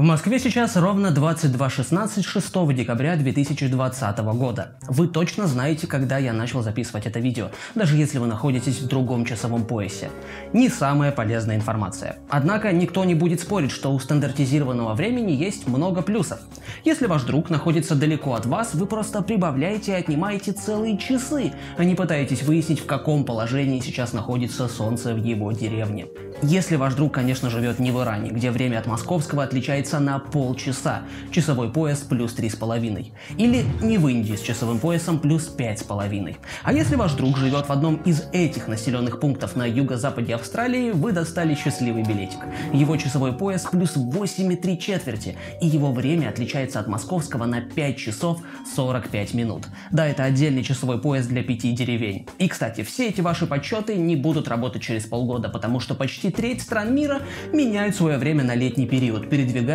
В Москве сейчас ровно 22.16 6 декабря 2020 года. Вы точно знаете, когда я начал записывать это видео, даже если вы находитесь в другом часовом поясе. Не самая полезная информация. Однако никто не будет спорить, что у стандартизированного времени есть много плюсов. Если ваш друг находится далеко от вас, вы просто прибавляете и отнимаете целые часы, а не пытаетесь выяснить, в каком положении сейчас находится солнце в его деревне. Если ваш друг, конечно, живет не в Иране, где время от московского отличается на полчаса, часовой пояс плюс 3,5. Или не в Индии с часовым поясом плюс 5,5. А если ваш друг живет в одном из этих населенных пунктов на юго-западе Австралии, вы достали счастливый билетик. Его часовой пояс плюс 8,3 четверти, и его время отличается от московского на 5 часов 45 минут. Да, это отдельный часовой пояс для пяти деревень. И, кстати, все эти ваши подсчеты не будут работать через полгода, потому что почти треть стран мира меняют свое время на летний период,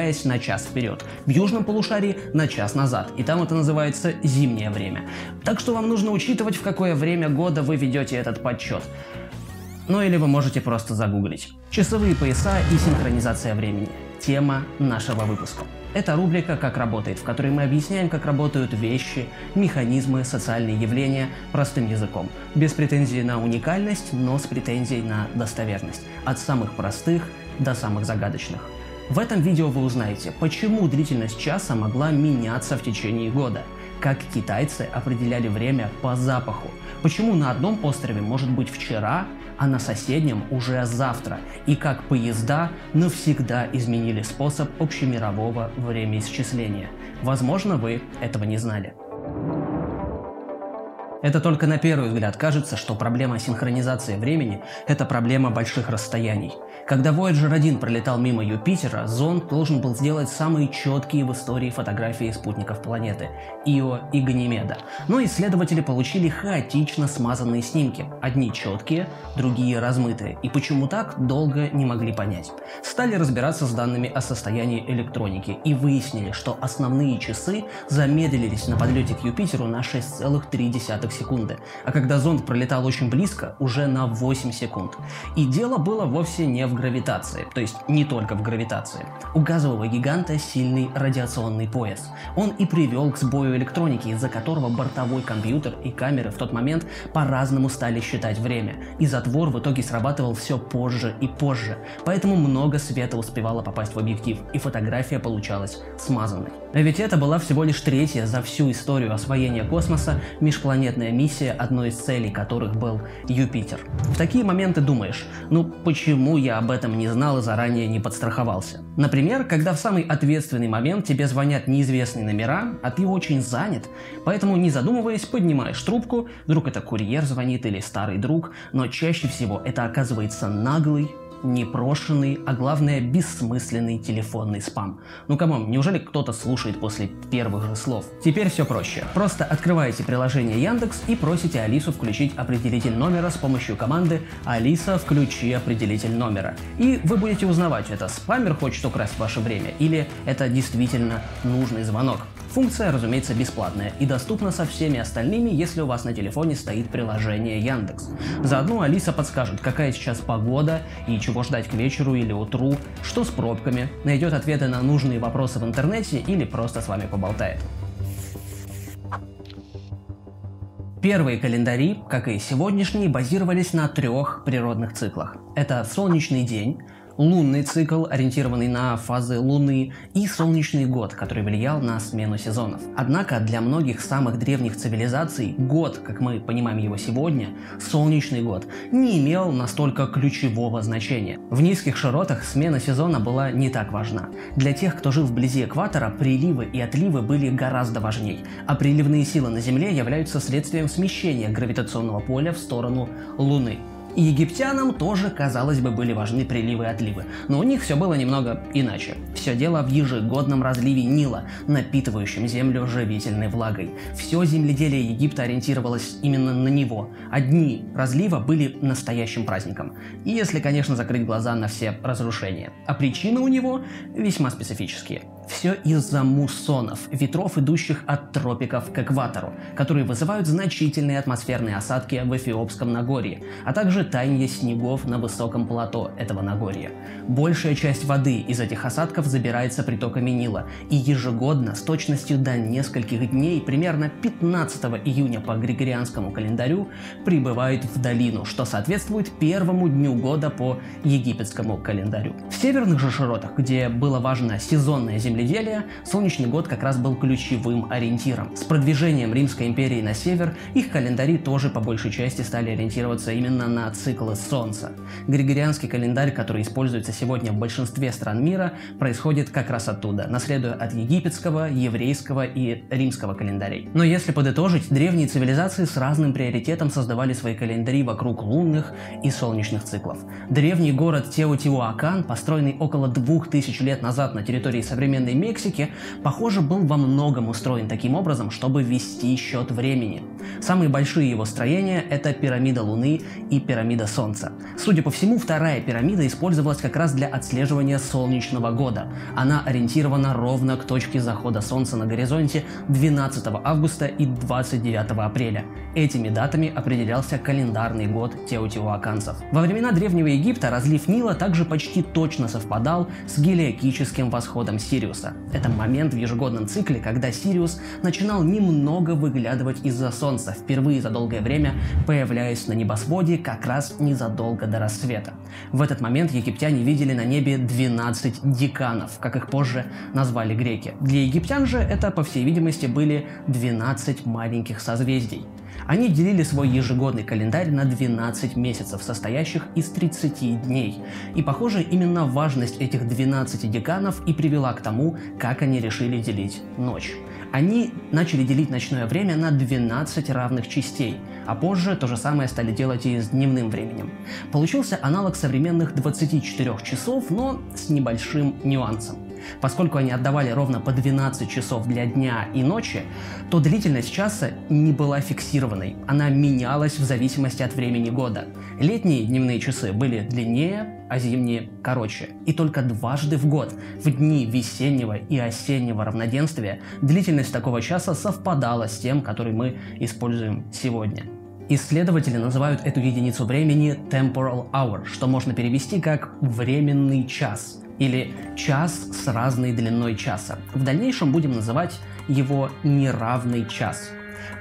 передвигаясь на час вперед. В южном полушарии на час назад, и там это называется зимнее время. Так что вам нужно учитывать, в какое время года вы ведете этот подсчет. Ну или вы можете просто загуглить. Часовые пояса и синхронизация времени. Тема нашего выпуска. Это рубрика «Как работает», в которой мы объясняем, как работают вещи, механизмы, социальные явления простым языком. Без претензий на уникальность, но с претензией на достоверность. От самых простых до самых загадочных. В этом видео вы узнаете, почему длительность часа могла меняться в течение года, как китайцы определяли время по запаху, почему на одном острове может быть вчера, а на соседнем уже завтра, и как поезда навсегда изменили способ общемирового времяисчисления. Возможно, вы этого не знали. Это только на первый взгляд кажется, что проблема синхронизации времени – это проблема больших расстояний. Когда Voyager 1 пролетал мимо Юпитера, зонд должен был сделать самые четкие в истории фотографии спутников планеты – Ио и Ганимеда. Но исследователи получили хаотично смазанные снимки. Одни четкие, другие размытые. И почему так, долго не могли понять. Стали разбираться с данными о состоянии электроники и выяснили, что основные часы замедлились на подлете к Юпитеру на 6,3 секунды, а когда зонд пролетал очень близко, уже на 8 секунд. И дело было вовсе не в гравитации, то есть не только в гравитации. У газового гиганта сильный радиационный пояс. Он и привел к сбою электроники, из-за которого бортовой компьютер и камеры в тот момент по-разному стали считать время, и затвор в итоге срабатывал все позже и позже, поэтому много света успевало попасть в объектив, и фотография получалась смазанной. А ведь это была всего лишь третья за всю историю освоения космоса межпланетная миссия, одной из целей которых был Юпитер. В такие моменты думаешь, ну почему я об этом не знал и заранее не подстраховался? Например, когда в самый ответственный момент тебе звонят неизвестные номера, а ты очень занят, поэтому не задумываясь поднимаешь трубку, вдруг это курьер звонит или старый друг, но чаще всего это оказывается наглый, непрошенный, а главное бессмысленный телефонный спам. Ну come on, неужели кто-то слушает после первых же слов? Теперь все проще. Просто открываете приложение Яндекс и просите Алису включить определитель номера с помощью команды «Алиса, включи определитель номера». И вы будете узнавать, это спамер хочет украсть ваше время или это действительно нужный звонок. Функция, разумеется, бесплатная и доступна со всеми остальными, если у вас на телефоне стоит приложение Яндекс. Заодно Алиса подскажет, какая сейчас погода и чего ждать к вечеру или утру, что с пробками, найдет ответы на нужные вопросы в интернете или просто с вами поболтает. Первые календари, как и сегодняшние, базировались на трех природных циклах. Это солнечный день, лунный цикл, ориентированный на фазы Луны, и солнечный год, который влиял на смену сезонов. Однако для многих самых древних цивилизаций год, как мы понимаем его сегодня, солнечный год, не имел настолько ключевого значения. В низких широтах смена сезона была не так важна. Для тех, кто жил вблизи экватора, приливы и отливы были гораздо важней, а приливные силы на Земле являются следствием смещения гравитационного поля в сторону Луны. Египтянам тоже, казалось бы, были важны приливы и отливы, но у них все было немного иначе. Все дело в ежегодном разливе Нила, напитывающем землю живительной влагой. Все земледелие Египта ориентировалось именно на него. Одни разлива были настоящим праздником. И если, конечно, закрыть глаза на все разрушения. А причины у него весьма специфические. Все из-за муссонов, ветров, идущих от тропиков к экватору, которые вызывают значительные атмосферные осадки в Эфиопском Нагорье, а также таяние снегов на высоком плато этого Нагорья. Большая часть воды из этих осадков забирается притоками Нила, и ежегодно с точностью до нескольких дней, примерно 15 июня по григорианскому календарю, прибывает в долину, что соответствует первому дню года по египетскому календарю. В северных же широтах, где было важно сезонное земледелие, солнечный год как раз был ключевым ориентиром. С продвижением Римской империи на север их календари тоже по большей части стали ориентироваться именно на циклы Солнца. Григорианский календарь, который используется сегодня в большинстве стран мира, происходит как раз оттуда, наследуя от египетского, еврейского и римского календарей. Но если подытожить, древние цивилизации с разным приоритетом создавали свои календари вокруг лунных и солнечных циклов. Древний город Теотиуакан, построенный около двух тысяч лет назад на территории современной Мексики, похоже, был во многом устроен таким образом, чтобы вести счет времени. Самые большие его строения – это пирамида Луны и пирамида Солнца. Судя по всему, вторая пирамида использовалась как раз для отслеживания солнечного года. Она ориентирована ровно к точке захода Солнца на горизонте 12 августа и 29 апреля. Этими датами определялся календарный год теотиуаканцев. Во времена Древнего Египта разлив Нила также почти точно совпадал с гелиокическим восходом Сириуса. Это момент в ежегодном цикле, когда Сириус начинал немного выглядывать из-за Солнца, впервые за долгое время появляясь на небосводе как раз незадолго до рассвета. В этот момент египтяне видели на небе 12 деканов, как их позже назвали греки. Для египтян же это, по всей видимости, были 12 маленьких созвездий. Они делили свой ежегодный календарь на 12 месяцев, состоящих из 30 дней. И похоже, именно важность этих 12 деканов и привела к тому, как они решили делить ночь. Они начали делить ночное время на 12 равных частей, а позже то же самое стали делать и с дневным временем. Получился аналог современных 24 часов, но с небольшим нюансом. Поскольку они отдавали ровно по 12 часов для дня и ночи, то длительность часа не была фиксированной. Она менялась в зависимости от времени года. Летние дневные часы были длиннее, а зимние – короче. И только дважды в год, в дни весеннего и осеннего равноденствия, длительность такого часа совпадала с тем, который мы используем сегодня. Исследователи называют эту единицу времени temporal hour, что можно перевести как «временный час» или час с разной длиной часа. В дальнейшем будем называть его неравный час.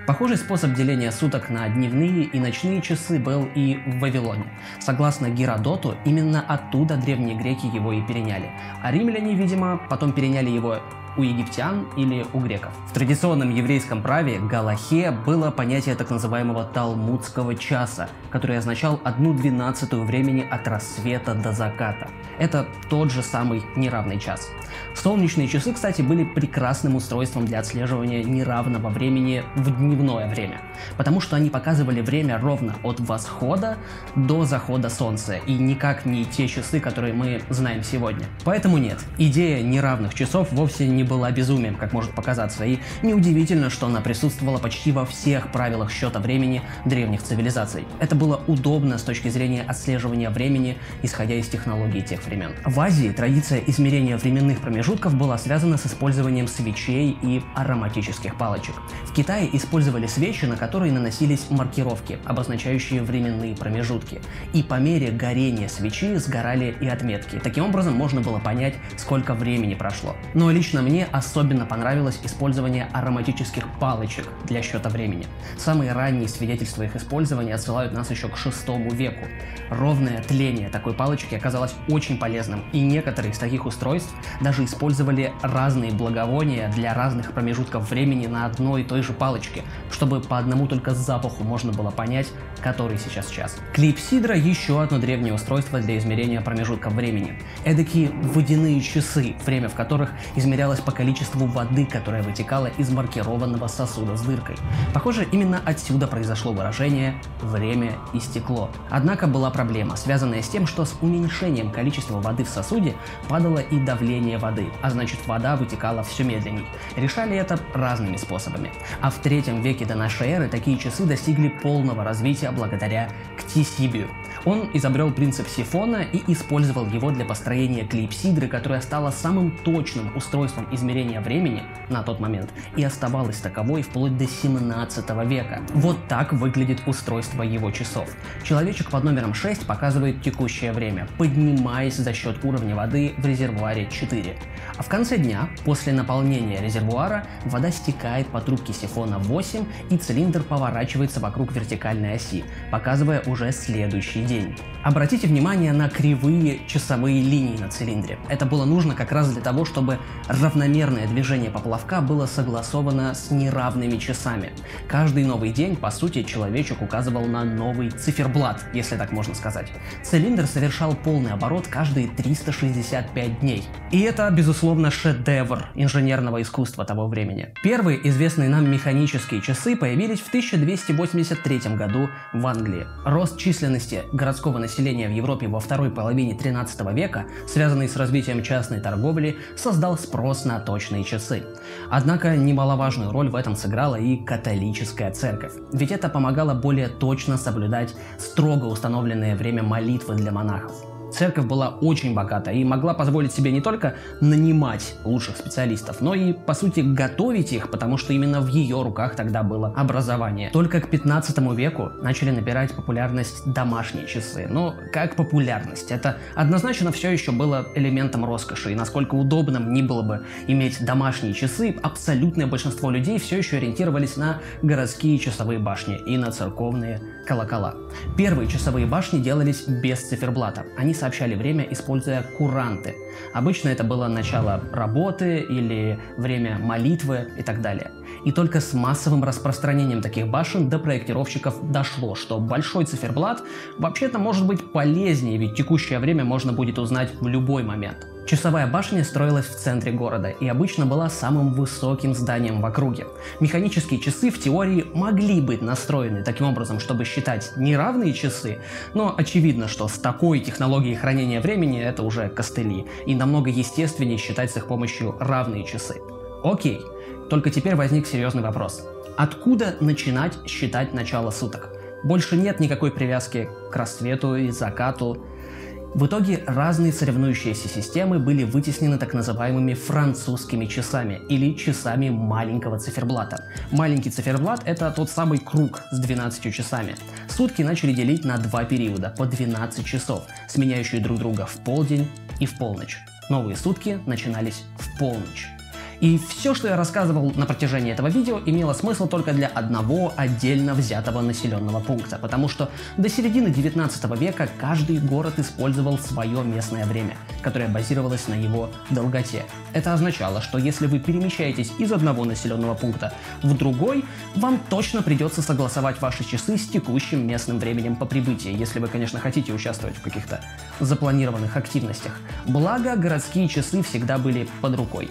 Похожий способ деления суток на дневные и ночные часы был и в Вавилоне. Согласно Геродоту, именно оттуда древние греки его и переняли. А римляне, видимо, потом переняли его у египтян или у греков. В традиционном еврейском праве галахе было понятие так называемого талмудского часа, который означал одну двенадцатую времени от рассвета до заката. Это тот же самый неравный час. Солнечные часы, кстати, были прекрасным устройством для отслеживания неравного времени в дневное время, потому что они показывали время ровно от восхода до захода солнца, и никак не те часы, которые мы знаем сегодня. Поэтому нет, идея неравных часов вовсе не была безумием, как может показаться, и неудивительно, что она присутствовала почти во всех правилах счета времени древних цивилизаций. Это было удобно с точки зрения отслеживания времени, исходя из технологий тех времен. В Азии традиция измерения временных промежутков была связана с использованием свечей и ароматических палочек. В Китае использовали свечи, на которые наносились маркировки, обозначающие временные промежутки. И по мере горения свечи сгорали и отметки. Таким образом можно было понять, сколько времени прошло. Но лично мне особенно понравилось использование ароматических палочек для счета времени. Самые ранние свидетельства их использования отсылают нас еще к шестому веку. Ровное тление такой палочки оказалось очень полезным, и некоторые из таких устройств даже использовали разные благовония для разных промежутков времени на одной и той же палочке, чтобы по одному только запаху можно было понять, который сейчас час. Клипсидра – еще одно древнее устройство для измерения промежутков времени. Эдакие водяные часы, время в которых измерялось по количеству воды, которая вытекала из маркированного сосуда с дыркой. Похоже, именно отсюда произошло выражение «время истекло». Однако была проблема, связанная с тем, что с уменьшением количества воды в сосуде падало и давление воды, а значит вода вытекала все медленней. Решали это разными способами. А в третьем веке до нашей эры такие часы достигли полного развития благодаря Ктисибию. Он изобрел принцип сифона и использовал его для построения клипсидры, которая стала самым точным устройством измерения времени на тот момент и оставалась таковой вплоть до 17 века. Вот так выглядит устройство его часов. Человечек под номером 6 показывает текущее время, поднимаясь за счет уровня воды в резервуаре 4. А в конце дня, после наполнения резервуара, вода стекает по трубке сифона 8 и цилиндр поворачивается вокруг вертикальной оси, показывая уже следующий день. Обратите внимание на кривые часовые линии на цилиндре. Это было нужно как раз для того, чтобы равномерное движение поплавка было согласовано с неравными часами. Каждый новый день, по сути, человечек указывал на новый циферблат, если так можно сказать. Цилиндр совершал полный оборот каждые 365 дней. И это, безусловно, шедевр инженерного искусства того времени. Первые известные нам механические часы появились в 1283 году в Англии. Рост численности городского населения в Европе во второй половине 13 века, связанный с развитием частной торговли, создал спрос на точные часы. Однако немаловажную роль в этом сыграла и католическая церковь, ведь это помогало более точно соблюдать строго установленное время молитвы для монахов. Церковь была очень богата и могла позволить себе не только нанимать лучших специалистов, но и, по сути, готовить их, потому что именно в ее руках тогда было образование. Только к 15 веку начали набирать популярность домашние часы. Но как популярность? Это однозначно все еще было элементом роскоши, и насколько удобным ни было бы иметь домашние часы, абсолютное большинство людей все еще ориентировались на городские часовые башни и на церковные колокола. Первые часовые башни делались без циферблата. Они сообщали время, используя куранты. Обычно это было начало работы или время молитвы и так далее. И только с массовым распространением таких башен до проектировщиков дошло, что большой циферблат вообще-то может быть полезнее, ведь текущее время можно будет узнать в любой момент. Часовая башня строилась в центре города и обычно была самым высоким зданием в округе. Механические часы в теории могли быть настроены таким образом, чтобы считать неравные часы, но очевидно, что с такой технологией хранения времени это уже костыли, и намного естественнее считать с их помощью равные часы. Окей, только теперь возник серьезный вопрос. Откуда начинать считать начало суток? Больше нет никакой привязки к рассвету и закату, в итоге разные соревнующиеся системы были вытеснены так называемыми французскими часами или часами маленького циферблата. Маленький циферблат — это тот самый круг с 12 часами. Сутки начали делить на два периода по 12 часов, сменяющие друг друга в полдень и в полночь. Новые сутки начинались в полночь. И все, что я рассказывал на протяжении этого видео, имело смысл только для одного отдельно взятого населенного пункта, потому что до середины 19 века каждый город использовал свое местное время, которое базировалось на его долготе. Это означало, что если вы перемещаетесь из одного населенного пункта в другой, вам точно придется согласовать ваши часы с текущим местным временем по прибытии, если вы, конечно, хотите участвовать в каких-то запланированных активностях. Благо, городские часы всегда были под рукой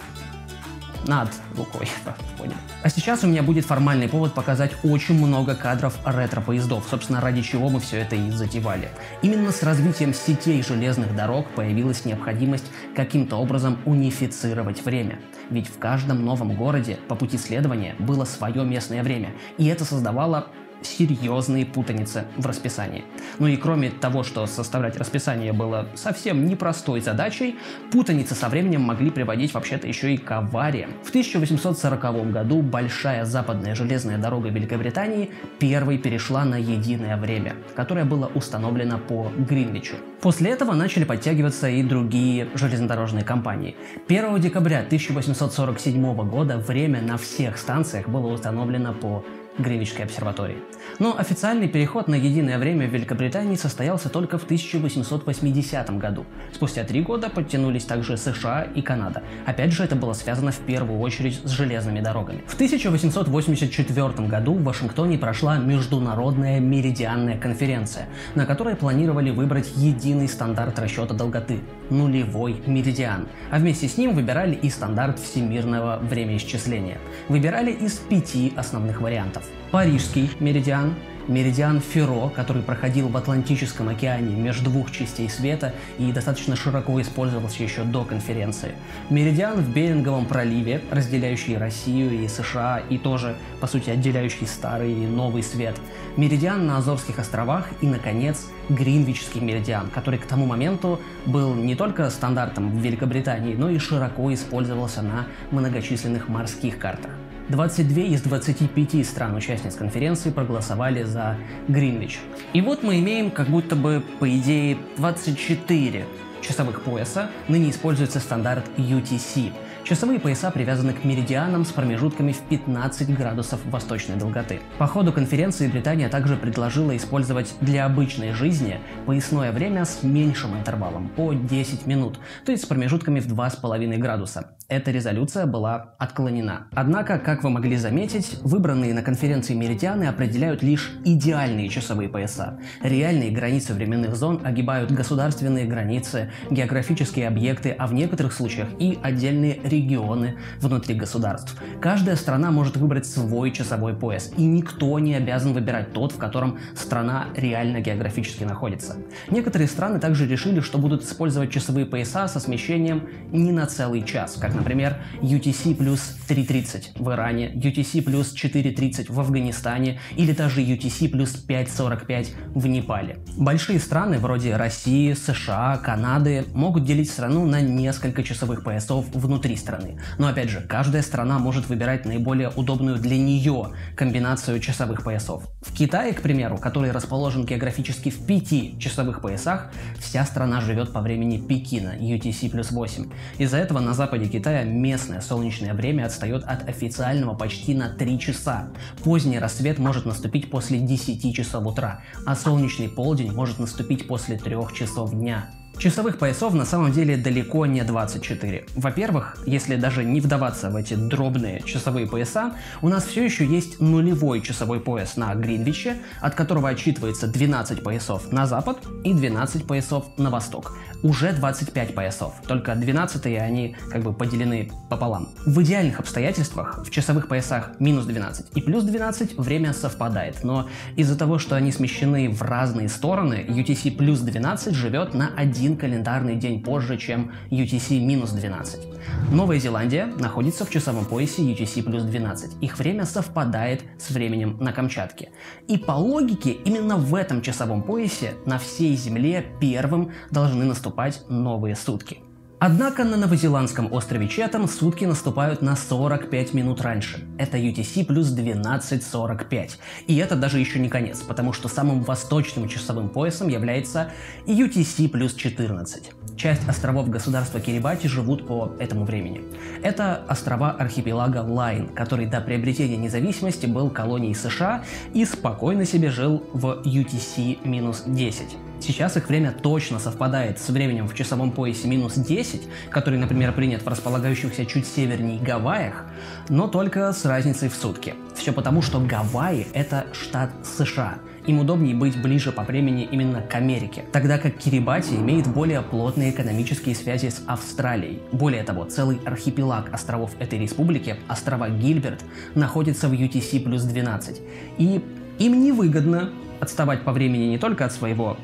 над рукой, поняли. А сейчас у меня будет формальный повод показать очень много кадров ретро-поездов, собственно, ради чего мы все это и затевали. Именно с развитием сетей железных дорог появилась необходимость каким-то образом унифицировать время. Ведь в каждом новом городе по пути следования было свое местное время, и это создавало серьезные путаницы в расписании. Ну и кроме того, что составлять расписание было совсем непростой задачей, путаницы со временем могли приводить вообще-то еще и к авариям. В 1840 году большая западная железная дорога Великобритании первой перешла на единое время, которое было установлено по Гринвичу. После этого начали подтягиваться и другие железнодорожные компании. 1 декабря 1847 года время на всех станциях было установлено по Гринвичской обсерватории. Но официальный переход на единое время в Великобритании состоялся только в 1880 году. Спустя три года подтянулись также США и Канада. Опять же, это было связано в первую очередь с железными дорогами. В 1884 году в Вашингтоне прошла Международная меридианная конференция, на которой планировали выбрать единый стандарт расчета долготы – нулевой меридиан. А вместе с ним выбирали и стандарт всемирного времяисчисления. Выбирали из пяти основных вариантов. Парижский меридиан меридиан Феро, который проходил в Атлантическом океане между двух частей света и достаточно широко использовался еще до конференции. Меридиан в Беринговом проливе, разделяющий Россию и США и тоже, по сути, отделяющий старый и новый свет. Меридиан на Азорских островах и, наконец, Гринвичский меридиан, который к тому моменту был не только стандартом в Великобритании, но и широко использовался на многочисленных морских картах. 22 из 25 стран-участниц конференции проголосовали за Гринвич. И вот мы имеем как будто бы, по идее, 24 часовых пояса. Ныне используется стандарт UTC – Часовые пояса привязаны к меридианам с промежутками в 15 градусов восточной долготы. По ходу конференции Британия также предложила использовать для обычной жизни поясное время с меньшим интервалом, по 10 минут, то есть с промежутками в 2,5 градуса. Эта резолюция была отклонена. Однако, как вы могли заметить, выбранные на конференции меридианы определяют лишь идеальные часовые пояса. Реальные границы временных зон огибают государственные границы, географические объекты, а в некоторых случаях и отдельные регионы внутри государств. Каждая страна может выбрать свой часовой пояс, и никто не обязан выбирать тот, в котором страна реально географически находится. Некоторые страны также решили, что будут использовать часовые пояса со смещением не на целый час, как, например, UTC плюс 3.30 в Иране, UTC плюс 4.30 в Афганистане или даже UTC плюс 5.45 в Непале. Большие страны вроде России, США, Канады могут делить страну на несколько часовых поясов внутри страны. Но опять же, каждая страна может выбирать наиболее удобную для нее комбинацию часовых поясов. В Китае, к примеру, который расположен географически в пяти часовых поясах, вся страна живет по времени Пекина, UTC плюс 8. Из-за этого на западе Китая местное солнечное время отстает от официального почти на 3 часа. Поздний рассвет может наступить после 10 часов утра, а солнечный полдень может наступить после 3 часов дня. Часовых поясов на самом деле далеко не 24. Во-первых, если даже не вдаваться в эти дробные часовые пояса, у нас все еще есть нулевой часовой пояс на Гринвиче, от которого отчитывается 12 поясов на запад и 12 поясов на восток. Уже 25 поясов, только 12 они как бы поделены пополам. В идеальных обстоятельствах в часовых поясах минус 12 и плюс 12 время совпадает, но из-за того, что они смещены в разные стороны, UTC плюс 12 живет на 1 один календарный день позже, чем UTC-12. Новая Зеландия находится в часовом поясе UTC плюс 12. Их время совпадает с временем на Камчатке. И по логике, именно в этом часовом поясе на всей Земле первым должны наступать новые сутки. Однако на новозеландском острове Четом сутки наступают на 45 минут раньше. Это UTC плюс 12.45. И это даже еще не конец, потому что самым восточным часовым поясом является UTC плюс 14. Часть островов государства Кирибати живут по этому времени. Это острова архипелага Лайн, который до приобретения независимости был колонией США и спокойно себе жил в UTC минус 10. Сейчас их время точно совпадает с временем в часовом поясе минус 10, который, например, принят в располагающихся чуть севернее Гавайях, но только с разницей в сутки. Все потому, что Гавайи — это штат США, им удобнее быть ближе по времени именно к Америке, тогда как Кирибати имеет более плотные экономические связи с Австралией. Более того, целый архипелаг островов этой республики, острова Гильберт, находится в UTC плюс 12. И им невыгодно отставать по времени не только от своего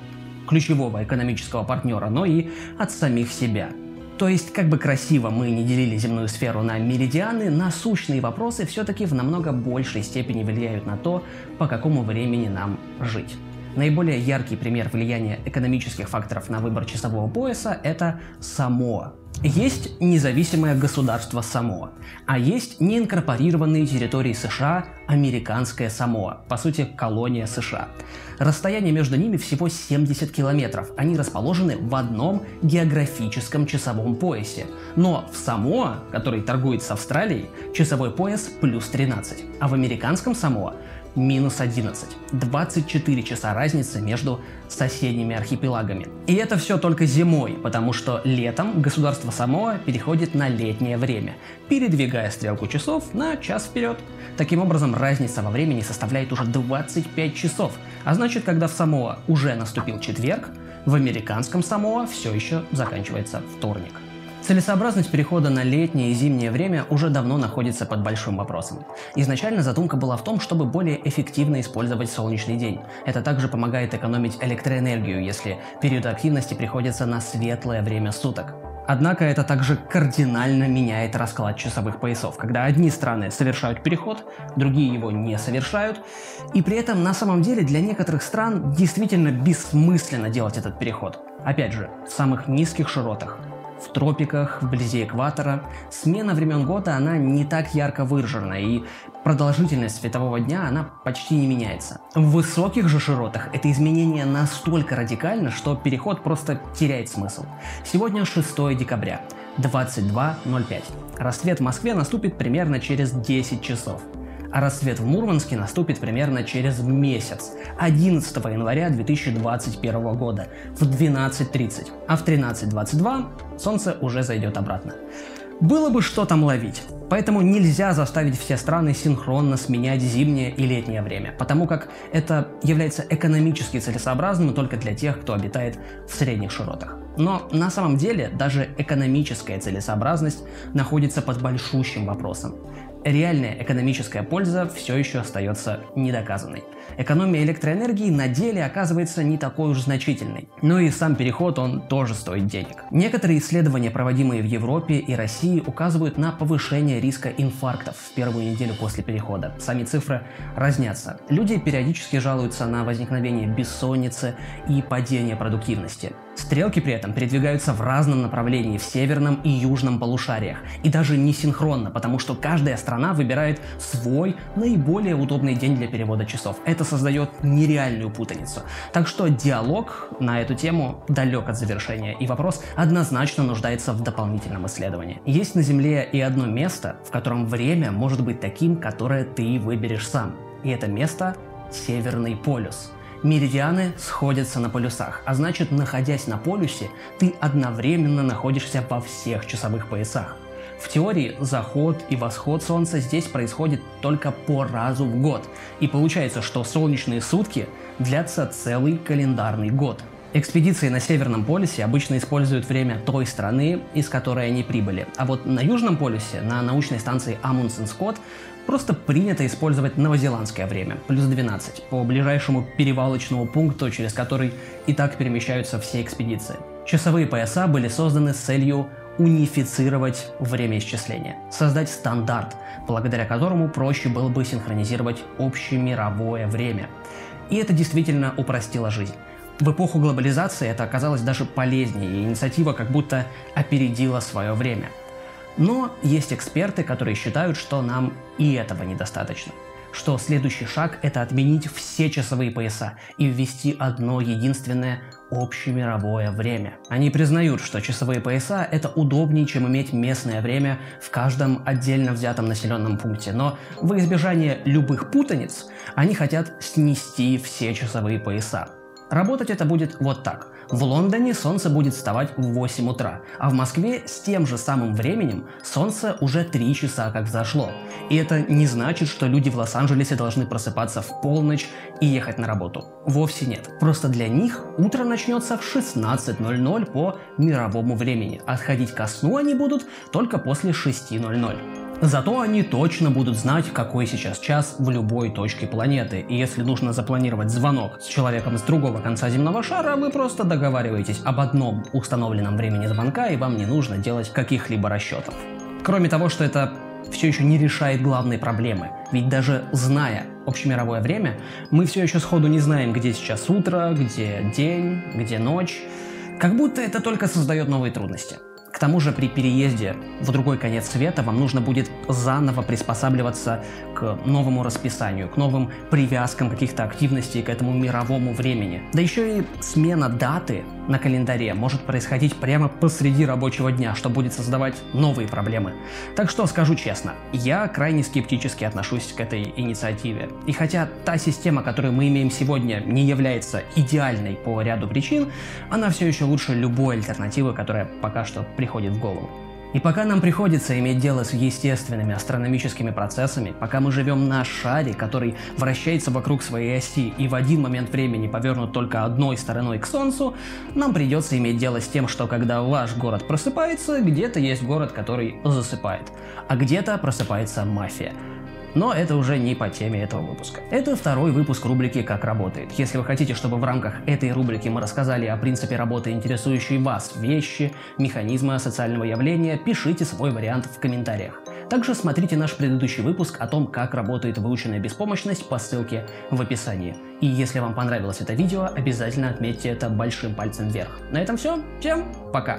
ключевого экономического партнера, но и от самих себя. То есть, как бы красиво мы не делили земную сферу на меридианы, насущные вопросы все-таки в намного большей степени влияют на то, по какому времени нам жить. Наиболее яркий пример влияния экономических факторов на выбор часового пояса – это Самоа. Есть независимое государство Самоа, а есть неинкорпорированные территории США американская Самоа, по сути колония США. Расстояние между ними всего 70 километров, они расположены в одном географическом часовом поясе. Но в Самоа, который торгует с Австралией, часовой пояс плюс 13, а в американском Самоа минус 11. 24 часа разницы между соседними архипелагами. И это все только зимой, потому что летом государство Самоа переходит на летнее время, передвигая стрелку часов на час вперед. Таким образом, разница во времени составляет уже 25 часов, а значит, когда в Самоа уже наступил четверг, в американском Самоа все еще заканчивается вторник. Целесообразность перехода на летнее и зимнее время уже давно находится под большим вопросом. Изначально задумка была в том, чтобы более эффективно использовать солнечный день. Это также помогает экономить электроэнергию, если период активности приходится на светлое время суток. Однако это также кардинально меняет расклад часовых поясов, когда одни страны совершают переход, другие его не совершают, и при этом на самом деле для некоторых стран действительно бессмысленно делать этот переход. Опять же, в самых низких широтах, в тропиках, вблизи экватора, смена времен года, она не так ярко выражена, и продолжительность светового дня, она почти не меняется. В высоких же широтах это изменение настолько радикально, что переход просто теряет смысл. Сегодня 6 декабря, 22.05. Рассвет в Москве наступит примерно через 10 часов а рассвет в Мурманске наступит примерно через месяц, 11 января 2021 года в 12.30, а в 13.22 солнце уже зайдет обратно. Было бы что там ловить. Поэтому нельзя заставить все страны синхронно сменять зимнее и летнее время, потому как это является экономически целесообразным только для тех, кто обитает в средних широтах. Но на самом деле даже экономическая целесообразность находится под большущим вопросом реальная экономическая польза все еще остается недоказанной. Экономия электроэнергии на деле оказывается не такой уж значительной. Но и сам переход, он тоже стоит денег. Некоторые исследования, проводимые в Европе и России, указывают на повышение риска инфарктов в первую неделю после перехода. Сами цифры разнятся. Люди периодически жалуются на возникновение бессонницы и падение продуктивности. Стрелки при этом передвигаются в разном направлении в северном и южном полушариях, и даже не синхронно, потому что каждая страна выбирает свой наиболее удобный день для перевода часов. Это создает нереальную путаницу. Так что диалог на эту тему далек от завершения, и вопрос однозначно нуждается в дополнительном исследовании. Есть на Земле и одно место, в котором время может быть таким, которое ты выберешь сам. И это место — Северный полюс. Меридианы сходятся на полюсах, а значит, находясь на полюсе, ты одновременно находишься во всех часовых поясах. В теории заход и восход Солнца здесь происходит только по разу в год, и получается, что солнечные сутки длятся целый календарный год. Экспедиции на Северном полюсе обычно используют время той страны, из которой они прибыли. А вот на Южном полюсе, на научной станции Амундсен Скотт, Просто принято использовать новозеландское время, плюс 12, по ближайшему перевалочному пункту, через который и так перемещаются все экспедиции. Часовые пояса были созданы с целью унифицировать время исчисления, создать стандарт, благодаря которому проще было бы синхронизировать общемировое время. И это действительно упростило жизнь. В эпоху глобализации это оказалось даже полезнее, и инициатива как будто опередила свое время – но есть эксперты, которые считают, что нам и этого недостаточно. Что следующий шаг – это отменить все часовые пояса и ввести одно единственное общемировое время. Они признают, что часовые пояса – это удобнее, чем иметь местное время в каждом отдельно взятом населенном пункте. Но во избежание любых путаниц они хотят снести все часовые пояса. Работать это будет вот так – в Лондоне солнце будет вставать в 8 утра, а в Москве с тем же самым временем солнце уже 3 часа как взошло. И это не значит, что люди в Лос-Анджелесе должны просыпаться в полночь и ехать на работу. Вовсе нет. Просто для них утро начнется в 16.00 по мировому времени. Отходить ко сну они будут только после 6.00. Зато они точно будут знать, какой сейчас час в любой точке планеты. И если нужно запланировать звонок с человеком с другого конца земного шара, вы просто договариваетесь об одном установленном времени звонка, и вам не нужно делать каких-либо расчетов. Кроме того, что это все еще не решает главной проблемы. Ведь даже зная общемировое время, мы все еще сходу не знаем, где сейчас утро, где день, где ночь. Как будто это только создает новые трудности. К тому же при переезде в другой конец света вам нужно будет заново приспосабливаться к новому расписанию, к новым привязкам каких-то активностей к этому мировому времени. Да еще и смена даты на календаре может происходить прямо посреди рабочего дня, что будет создавать новые проблемы. Так что скажу честно, я крайне скептически отношусь к этой инициативе. И хотя та система, которую мы имеем сегодня, не является идеальной по ряду причин, она все еще лучше любой альтернативы, которая пока что приходит в голову. И пока нам приходится иметь дело с естественными астрономическими процессами, пока мы живем на шаре, который вращается вокруг своей оси и в один момент времени повернут только одной стороной к Солнцу, нам придется иметь дело с тем, что когда ваш город просыпается, где-то есть город, который засыпает, а где-то просыпается мафия. Но это уже не по теме этого выпуска. Это второй выпуск рубрики «Как работает». Если вы хотите, чтобы в рамках этой рубрики мы рассказали о принципе работы интересующей вас вещи, механизмы социального явления, пишите свой вариант в комментариях. Также смотрите наш предыдущий выпуск о том, как работает выученная беспомощность по ссылке в описании. И если вам понравилось это видео, обязательно отметьте это большим пальцем вверх. На этом все. Всем пока!